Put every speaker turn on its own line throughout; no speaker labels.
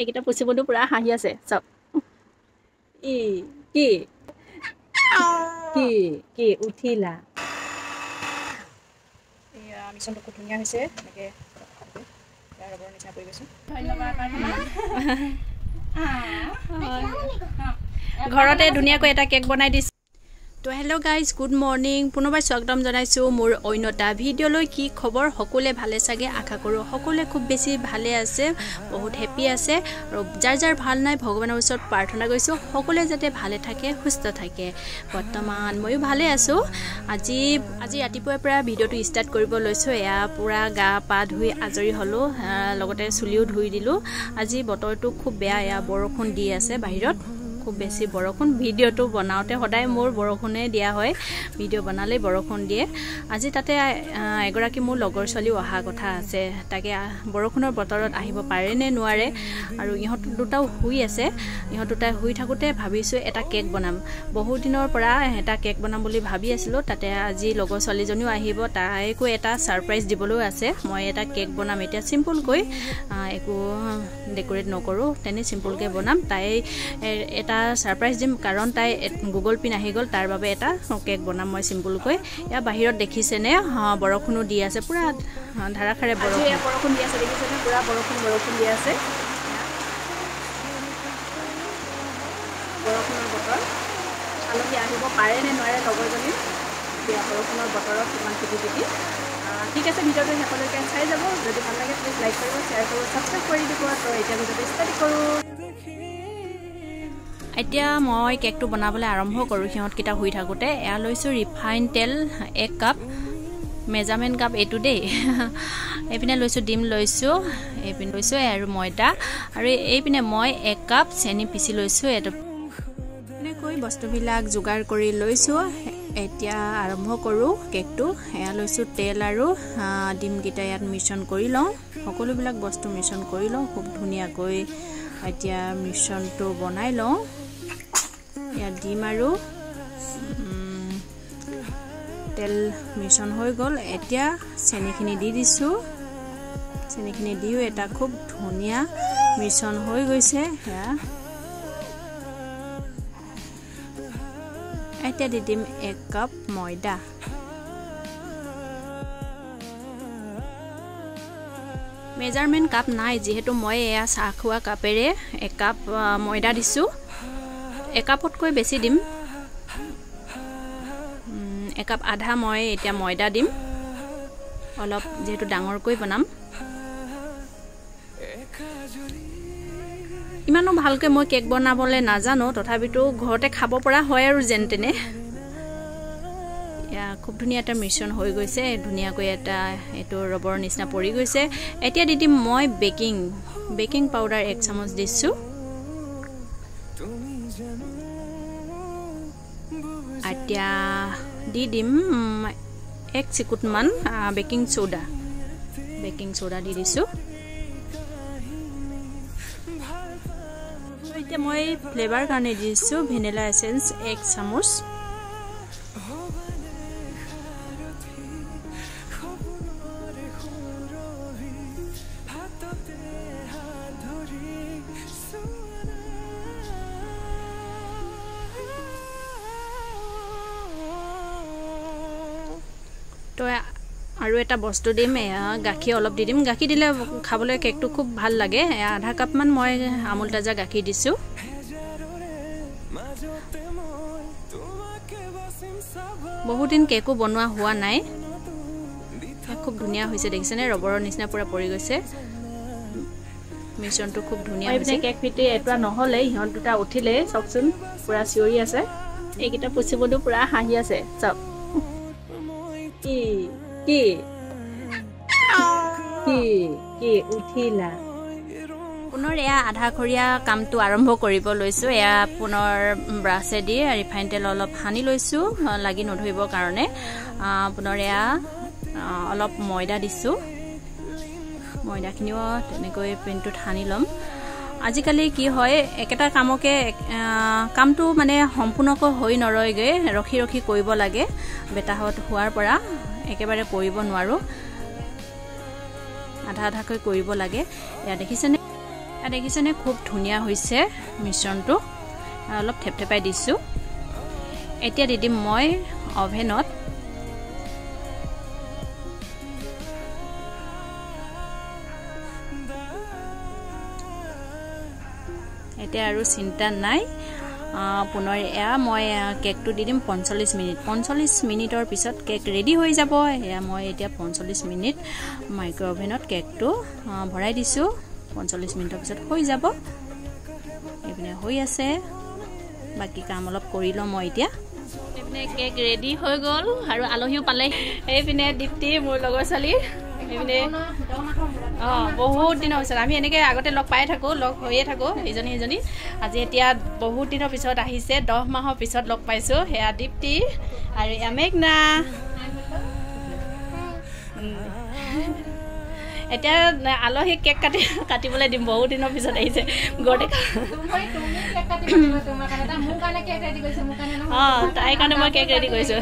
এইকেইটা পুচিবতো পূৰা হাঁহি আছে চাওক। ই কি? কি কি উঠিলা? এয়া মিছনটো খুব ধুনীয়া হৈছে এনেকৈ ৰবৰ নিচিনা পৰি গৈছোঁ। ঘৰতে ধুনীয়াকৈ এটা কেক বনাই দিছোঁ। তো হেল্ল' গাইজ গুড মৰ্ণিং পুনৰবাৰ স্বাগতম জনাইছোঁ মোৰ অন্য এটা ভিডিঅ'লৈ কি খবৰ? সকলোৱে ভালে চাগে? আশা কৰোঁ সকলোৱে খুব বেছি ভালে আছে বহুত হেপী আছে। আৰু যাৰ যাৰ ভাল নাই ভগৱানৰ ওচৰত প্ৰাৰ্থনা কৰিছোঁ সকলোৱে যাতে ভালে থাকে সুস্থ থাকে। বৰ্তমান ময়ো ভালে আছোঁ। আজি আজি ৰাতিপুৱাৰ পৰা ভিডিঅ'টো ষ্টাৰ্ট কৰিব লৈছোঁ। এয়া পূৰা গা পা ধুই আজৰি হ'লোঁ লগতে চুলিও ধুই দিলোঁ। আজি বতৰটো খুব বেয়া এয়া বৰষুণ দি আছে বাহিৰত। খুব বেছি বৰষুণ। ভিডিঅ'টো বনাওঁতে সদায় মোৰ বৰষুণে দিয়া হয়। ভিডিঅ' বনালেই বৰষুণ দিয়ে। আজি তাতে এগৰাকী মোৰ লগৰ ছোৱালীও অহা কথা আছে। তাকে বৰষুণৰ বতৰত আহিব পাৰে নে নোৱাৰে আৰু ইহঁত দুটাও শুই আছে। ইহঁত দুটাই শুই থাকোঁতে ভাবিছোঁ এটা কেক বনাম। বহু দিনৰ পৰা এটা কেক বনাম বুলি ভাবি আছিলোঁ। তাতে আজি লগৰ ছোৱালীজনীও আহিব। তাইকো এটা ছাৰপ্ৰাইজ দিবলৈও আছে। মই এটা কেক বনাম। এতিয়া চিম্পুলকৈ একো ডেক'ৰেট নকৰোঁ। তেনেই চিম্পুলকৈ বনাম। তাই এটা ছাৰপ্ৰাইজ দিম কাৰণ তাই গুগল পিন আহি গ'ল তাৰ বাবে এটা কেক বনাম মই চিম্পুলকৈ ইয়াৰ বাহিৰত দেখিছেনে বৰষুণো দি আছে পূৰা ধাৰাসাৰে বৰষুণ। বৰষুণ দি আছে দেখিছেনে পূৰা বৰষুণ বৰষুণ দি আছে। বৰষুণৰ বতৰ। আলহী আহিব পাৰে নে নোৱাৰে লগৰজনী এতিয়া বৰষুণৰ বতৰত কিমান পিটি পিটি ঠিক আছে ভিডিঅ'টো শেষলৈকে চাই যাব। যদি ভাল লাগে প্লিজ লাইক কৰিব শ্বেয়াৰ কৰিব ছাবস্ক্ৰাইব কৰি দিব। তো এতিয়া ভিডিঅ'টো ষ্টাৰ্ট কৰোঁ। এতিয়া মই কেকটো বনাবলৈ আৰম্ভ কৰোঁ। সিহঁতকেইটা শুই থাকোঁতে। এয়া লৈছোঁ ৰিফাইন তেল এক কাপ। মেজাৰমেণ্ট কাপ এইটো দেই। এইপিনে লৈছোঁ ডিম লৈছোঁ এইপিনে লৈছোঁ আৰু ময়দা। আৰু এইপিনে মই এক কাপ চেনি পিচি লৈছোঁ এইটো এনেকৈ বস্তুবিলাক যোগাৰ কৰি লৈছোঁ। এতিয়া আৰম্ভ কৰোঁ কেকটো। এয়া লৈছোঁ তেল আৰু ডিমকেইটা ইয়াত মিশ্ৰণ কৰি লওঁ। সকলোবিলাক বস্তু মিশ্ৰণ কৰি লওঁ। খুব ধুনীয়াকৈ এতিয়া মিশ্ৰণটো বনাই লওঁ। ইয়াত ডিম আৰু তেল মিশ্ৰণ হৈ গ'ল। এতিয়া চেনিখিনি দি দিছোঁ। চেনিখিনি দিও এটা খুব ধুনীয়া মিশ্ৰণ হৈ গৈছে। সেয়া। এতিয়া দি দিম এক কাপ ময়দা। মেজাৰমেণ্ট কাপ নাই যিহেতু মই এয়া চাহ খোৱা কাপেৰে একাপ ময়দা দিছোঁ। একাপতকৈ বেছি দিম। একাপ আধা মই এতিয়া ময়দা দিম। অলপ যিহেতু ডাঙৰকৈ বনাম। ইমানো ভালকৈ মই কেক বনাবলৈ নাজানো তথাপিতো ঘৰতে খাব পৰা হয় আৰু যেন তেনে। এয়া খুব ধুনীয়া এটা মিশ্ৰণ হৈ গৈছে ধুনীয়াকৈ এটা এইটো ৰবৰ নিচিনা পৰি গৈছে। এতিয়া দি দিম মই বেকিং বেকিং পাউডাৰ এক চামুচ দিছোঁ। এতিয়া দি দিম এক চিকুটমান বেকিং চ'ডা বেকিং চ'ডা দি দিছোঁ এতিয়া মই ফ্লেভাৰ কাৰণে দিছোঁ ভেনিলা এচেঞ্চ এক চামুচ তো আৰু এটা বস্তু দিম এয়া গাখীৰ অলপ দি দিম। গাখীৰ দিলে খাবলৈ কেকটো খুব ভাল লাগে। আধা কাপমান মই আমুল তাজা গাখীৰ দিছোঁ। বহুদিন কেকো বনোৱা হোৱা নাই। খুব ধুনীয়া হৈছে দেখিছেনে? ৰবৰৰ নিচিনা পূৰা পৰি গৈছে। মিশ্ৰণটো খুব ধুনীয়া হৈছে। কেক ফিটি এটোৱা নহ'লে সিহঁত দুটা উঠিলেই চাওকচোন পূৰা চিঞৰি আছে। এইকেইটা পুচিবতো পূৰা হাঁহি আছে। চাওক। কি কি? কি কি? উঠিলা। পুনৰ এয়া আধাখৰীয়া কামটো আৰম্ভ কৰিব লৈছোঁ। এয়া পুনৰ ব্ৰাছেদি ৰিফাইন তেল অলপ সানি লৈছোঁ লাগি নধৰিবৰ কাৰণে। পুনৰ এয়া অলপ ময়দা দিছোঁ। ময়দাখিনিও তেনেকৈ পেনটোত সানি ল'ম। আজিকালি কি হয় একেটা কামকে কামটো মানে সম্পূৰ্ণকৈ হৈ নৰয়গৈ ৰখি ৰখি কৰিব লাগে বেটাহঁত হোৱাৰ পৰা একেবাৰে কৰিব নোৱাৰোঁ। আধা আধাকৈ কৰিব লাগে। এয়া দেখিছেনে? দেখিছেনে? খুব ধুনীয়া হৈছে মিশ্ৰণটো। অলপ থেপথেপাই দিছোঁ। এতিয়া দি দিম মই অভেনত। এতিয়া আৰু চিন্তা নাই। পুনৰ এয়া মই কেকটো দি দিম পঞ্চল্লিছ মিনিট। পঞ্চল্লিছ মিনিটৰ পিছত কেক ৰেডি হৈ যাব। এয়া মই এতিয়া পঞ্চল্লিছ মিনিট মাইক্ৰ' অভেনত কেকটো ভৰাই দিছোঁ। পঞ্চল্লিছ মিনিটৰ পিছত হৈ যাব। এইপিনে হৈ আছে। বাকী কাম অলপ কৰি লওঁ মই এতিয়া। এইপিনে কেক ৰেডি হৈ গ'ল আৰু আলহীও পালে। এইপিনে দীপ্তি মোৰ লগৰ ছোৱালী। এইপিনে বহুত দিনৰ পিছত। আমি এনেকৈ আগতে লগ পাই থাকোঁ লগ হৈয়ে থাকোঁ ইজনী ইজনী আজি এতিয়া বহুত দিনৰ পিছত আহিছে দহ মাহৰ পিছত লগ পাইছোঁ সেয়া দীপ্তি আৰু এয়া মেঘনা এতিয়া আলহীক কেক কাটি কাটিবলৈ দিম বহুত দিনৰ পিছত আহিছে। গৰতে অঁ তাইৰ কাৰণে মই কেক ৰেডি কৰিছোঁ।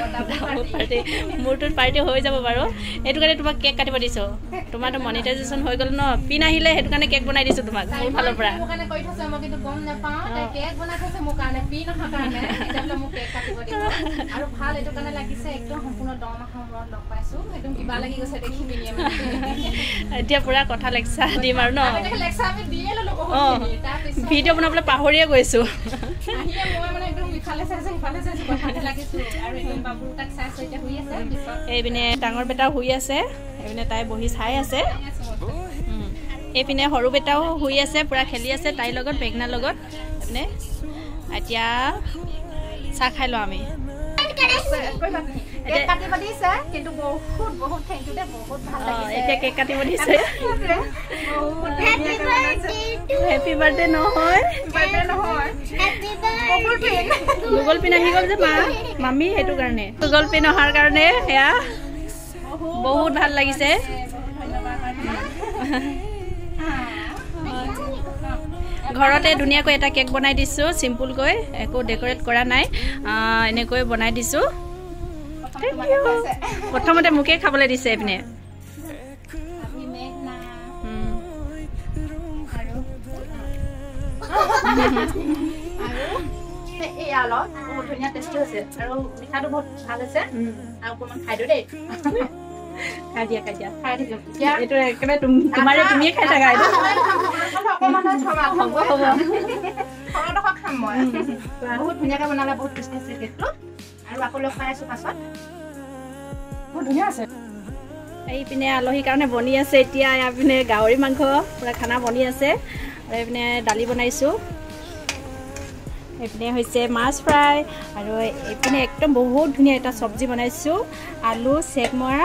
পাৰ্টি মোৰটোত পাৰ্টি হৈ যাব বাৰু। সেইটো কাৰণে তোমাক কেক কাটিব দিছোঁ। তোমাৰতো মনিটাইজেশ্যন হৈ গ'ল ন। পিন আহিলে সেইটো কাৰণে কেক বনাই দিছোঁ তোমাক মোৰ ফালৰ পৰা। এতিয়া পুৰা কথা লেকচা দিম আৰু ন? অঁ ভিডিঅ' বনাবলৈ পাহৰিয়ে গৈছোঁ। এইপিনে ডাঙৰ বেটাও শুই আছে এইপিনে তাই বহি চাই আছে। এইপিনে সৰু বেটাও শুই আছে পূৰা খেলি আছে তাইৰ লগত বেগনাৰ লগত। এইপিনে এতিয়া চাহ খাই লওঁ আমি। এতিয়া কেক কাটিব দিছে হেপী বাৰ্থডে নহয় গুগল পিন আহি গ'ল যে মা মামী সেইটো কাৰণে গুগল পিন অহাৰ কাৰণে সেয়া বহুত ভাল লাগিছে ঘৰতে ধুনীয়াকৈ এটা কেক বনাই দিছোঁ চিম্পুলকৈ একো ডেক'ৰেট কৰা নাই এনেকৈ বনাই দিছোঁ প্ৰথমতে মোকেই খাবলৈ দিছে এইপিনে খাই দিয়া খাই দিয়া খাই দিয়া এইটো একেবাৰে তোমাৰে তুমিয়ে খাই থাকা এইটো
বহুত ধুনীয়াকে বনালে বহুত টেষ্টি কেকটো আৰু আকৌ লগ পাই আছো পাছত। বহুত ধুনীয়া আছে।
এইপিনে আলহীৰ কাৰণে বনি আছে এতিয়া এইপিনে গাহৰি মাংস পূৰা খানা বনি আছে। আৰু এইপিনে দালি বনাইছোঁ। এইপিনে হৈছে মাছ ফ্ৰাই আৰু এইপিনে একদম বহুত ধুনীয়া এটা চব্জি বনাইছোঁ আলু চেকমৰা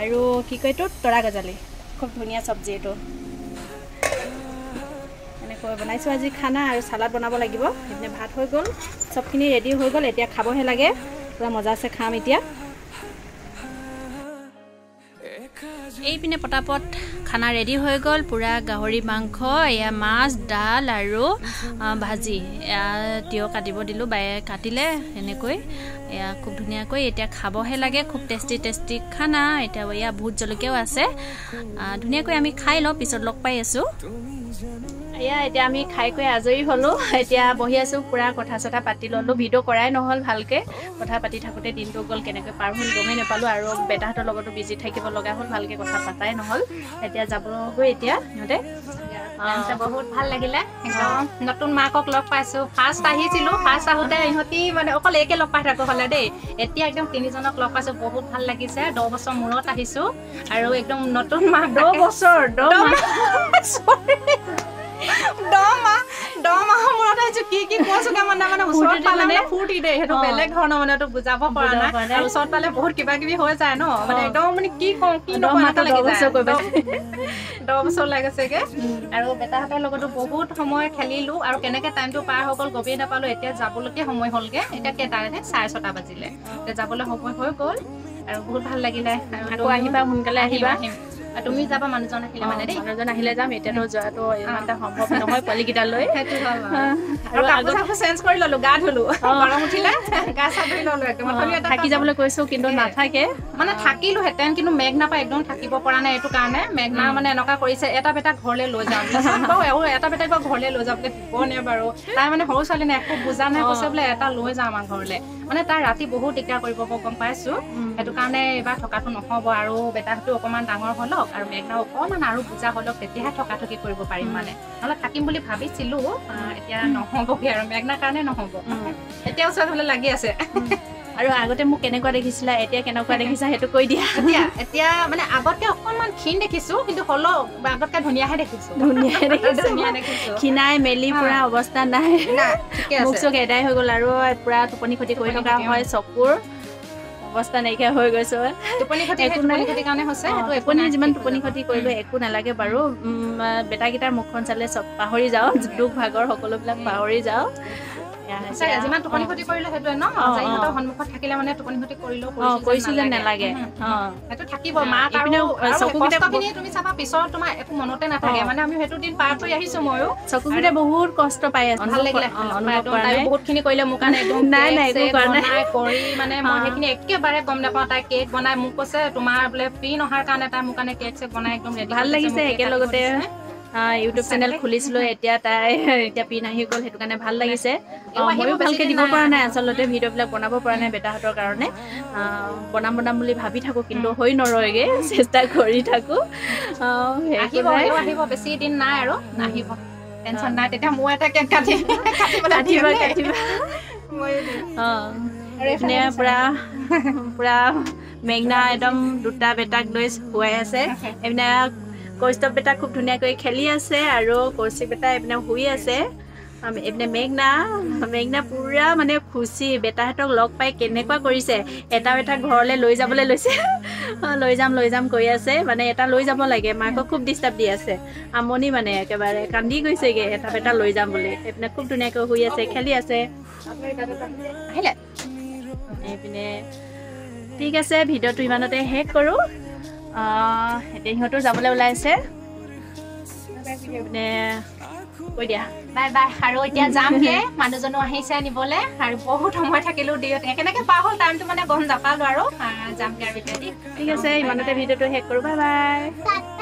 আৰু কি কয় এইটো তৰা গজালি। খুব ধুনীয়া চব্জি এইটো। এনেকৈ বনাইছোঁ আজি খানা আৰু চালাড বনাব লাগিব। এইপিনে ভাত হৈ গ'ল চবখিনি ৰেডি হৈ গ'ল এতিয়া খাবহে লাগে। পূৰা মজা আছে খাম এতিয়া। এইপিনে পটাপট খানা ৰেডি হৈ গ'ল পূৰা গাহৰি মাংস এয়া মাছ ডাল আৰু ভাজি। এয়া তিয়হ কাটিব দিলোঁ বায়ে কাটিলে এনেকৈ। এয়া খুব ধুনীয়াকৈ এতিয়া খাবহে লাগে খুব টেষ্টি টেষ্টি খানা। এতিয়া এয়া ভোট জলকীয়াও আছে। ধুনীয়াকৈ আমি খাই লওঁ পিছত লগ পাই আছোঁ। এয়া এতিয়া আমি খাই কৈ আজৰি হ'লোঁ। এতিয়া বহি আছোঁ পূৰা কথা চথা পাতি ল'লোঁ ভিডিঅ' কৰাই নহ'ল ভালকৈ। কথা পাতি থাকোঁতে দিনটো গ'ল কেনেকৈ পাৰ হ'ল গমেই নাপালোঁ আৰু বেটাহঁতৰ লগতো বিজি থাকিব লগা হ'ল ভালকৈ কথা পাতাই নহ'ল। এতিয়া যাবগৈ এতিয়া সিহঁতে।
বহুত ভাল লাগিলে একদম নতুন মাকক লগ পাইছো। ফাৰ্ষ্ট আহিছিলো ফাৰ্ষ্ট আহোঁতে ইহঁতি মানে অকল একে লগ পাই থাকো হ'লে দেই। এতিয়া একদম তিনিজনক লগ পাইছো বহুত ভাল লাগিছে। দহ বছৰ মূৰত আহিছো। আৰু একদম নতুন মাক।
দহ বছৰ দহ
দহ মাহ দহ মাহৰ মূৰত আহিছো। কি কি কৈছো মানে মানে ওচৰত পালে মানে? ফূৰ্তি দেই সেইটো বেলেগ ধৰণৰ মানে এইটো বুজাব পৰা নাই। আৰু ওচৰত পালে বহুত কিবা কিবি হৈ যায় ন? মানে একদম মানে কি কওঁ কি
দহ মাহ লাগি যায়।
দহ বছৰ লাগিছেগে। আৰু বেটাহঁতৰ লগতো বহুত সময় খেলিলো। আৰু কেনেকে টাইমটো পাৰ হৈ গ'ল গমেই নাপালো। এতিয়া যাবলৈকে সময় হ'লগে। এতিয়া কেইটা চাৰে ছটা বাজিলে। এতিয়া যাবলৈ সময় হৈ গ'ল। আৰু বহুত ভাল লাগিলে।
আকৌ আহিবা সোনকালে আহিবা।
তুমি যাবা মানুহজন আহিলে মানে দেই।
মানুহজন আহিলে যাম এতিয়াতো যোৱাটো ইমান এটা সম্ভৱ নহয় পোৱালিকেইটালৈ। আৰু
কাপোৰ চাপোৰ চেঞ্জ কৰি ললো গা ধুলো। গৰম উঠিলে গা চা ধুই ললো একদম
থাকি যাবলৈ কৈছো কিন্তু। নাথাকে।
মানে থাকিলোহেঁতেন কিন্তু মেঘনা পৰা একদম থাকিব পৰা নাই এইটো কাৰণে। মেঘনা মানে এনেকুৱা কৰিছে এটা বেটা ঘৰলৈ লৈ যাওঁ। বাৰু এটা বেটাক বাৰু ঘৰলৈ লৈ যাওঁ বোলে দিব নে বাৰু? তাই মানে সৰু ছোৱালী নাই একো বুজা নাই। কৈছে বোলে এটা লৈ যাওঁ আমাৰ ঘৰলৈ। মানে তাই ৰাতি বহুত দিগদাৰ কৰিব মই গম পাইছো। সেইটো কাৰণে এইবাৰ থকাটো নহ'ব আৰু বেটাটো অকণমান ডাঙৰ হলক আৰু মেঘনা অকণমান আৰু বুজা হলক তেতিয়াহে থকা থকি কৰিব পাৰিম মানে। নহ'লে থাকিম বুলি ভাবিছিলো এতিয়া নহ'বগে আৰু মেঘনাৰ কাৰণে নহ'ব।
উম।
এতিয়া ওচৰত হ'লে লাগি আছে।
আৰু আগতে মোক কেনেকুৱা দেখিছিলা এতিয়া কেনেকুৱা দেখিছা সেইটো কৈ দিয়া।
এতিয়া এতিয়া মানে আগতকে অকণমান ক্ষীণ দেখিছো কিন্তু হ'লেও আগতকে ধুনীয়াহে দেখিছো।
ধুনীয়া দেখিছো। ক্ষীণাই মেলি পুৰা অৱস্থা নাই। মুখ
আছে।
চুখ এদাই হৈ গ'ল আৰু পুৰা টোপনি ক্ষতি কৰি থকা হয় চকুৰ। অৱস্থা নাইকিয়া হৈ গৈছে।
টোপনি
যিমান টোপনি। ক্ষতি কৰিলো একো নালাগে বাৰু। বেটাকেইটাৰ মুখখন চালে চব পাহৰি যাওঁ দুখ ভাগৰ সকলোবিলাক পাহৰি যাওঁ।
যিমান। টোপনি ক্ষতি কৰিলে সেইটোৱে ন। ইহঁতৰ সন্মুখত থাকিলে মানে টোপনি ক্ষতি কৰিলেও
নালাগে।
সেইটো থাকিব
অ,
মাক আৰু
ইপিনেও,
আৰু
চকুকেইটা
কষ্টখিনি তুমি চাবা পিছত তোমাৰ একো মনতে নাথাকে। মানে আমি সেইটো দিন পাৰ কৰি আহিছো ময়ো।
চকুকেইটা বহুত কষ্ট পাই আছে।
ভাল লাগিলে
অ, অনুভৱ
একদম
কৰা
তাইও
নাই।
বহুত খিনি কৰিলে মোৰ কাৰণে। একদম
নাই, নাই, কৰা
মানে মই। সেইখিনি একেবাৰে গম নাপাওঁ। তাই কেক বনাই মোক কৈছে তোমাৰ বোলে ফ্ৰী নহাৰ কাৰণে তাই মোৰ কাৰণে কেক চেক বনাই একদম
ভাল লাগিছে একেলগতে। ইউটিউব চেনেল খুলিছিলো এতিয়া তাই এতিয়া পিন আহি গ'ল সেইটো কাৰণে ভাল লাগিছে। ময়ো ভালকে দিব। পৰা নাই আচলতে ভিডিঅ'বিলাক বনাব পৰা নাই বেটাহঁতৰ কাৰণে। বনাম বনাম বুলি ভাবি থাকো কিন্তু হৈ নৰয়গে চেষ্টা কৰি থাকো।
আহিব বেছি দিন নাই আৰু নাহিব টেনচন নাই তেতিয়া মই এটা কেক কাটি
কাটিবা। কাটিবা। অ এইপিনে পুৰা পুৰা মেঘনা একদম দুটা বেটাক লৈ শুৱাই আছে। এইপিনে কৌস্তৱ বেটা খুব ধুনীয়াকৈ খেলি আছে আৰু কৌশিক বেটা এইপিনে শুই আছে। এইপিনে মেঘনা মেঘনা পুৰা মানে খুচি বেটাহঁতক লগ পাই কেনেকুৱা কৰিছে এটা বেটা ঘৰলৈ লৈ যাবলৈ লৈছে। লৈ যাম লৈ যাম কৈ আছে মানে এটা লৈ যাব লাগে মাকক খুব ডিষ্টাৰ্ব দি আছে। আমনি মানে একেবাৰে কান্দি গৈছেগে এটা বেটা লৈ যাম বুলি। এইপিনে খুব ধুনীয়াকৈ শুই আছে খেলি আছে।
আহিলে।
এইপিনে ঠিক আছে ভিডিঅ'টো ইমানতে শেষ কৰোঁ। এতিয়া সিহঁতো যাবলৈ ওলাইছে। কৈ দিয়া।
Bye bye. আৰু এতিয়া যামগে। মানুহজনো আহিছে নিবলে। আৰু বহুত সময় থাকিলো দিওঁতে কেনেকে পাৰ হ'ল টাইমটো মানে গম নাপালো আৰু। যামগে আৰু
ঠিক আছে। ইমানতে ভিডিঅ'টো শেষ কৰোঁ। Bye bye.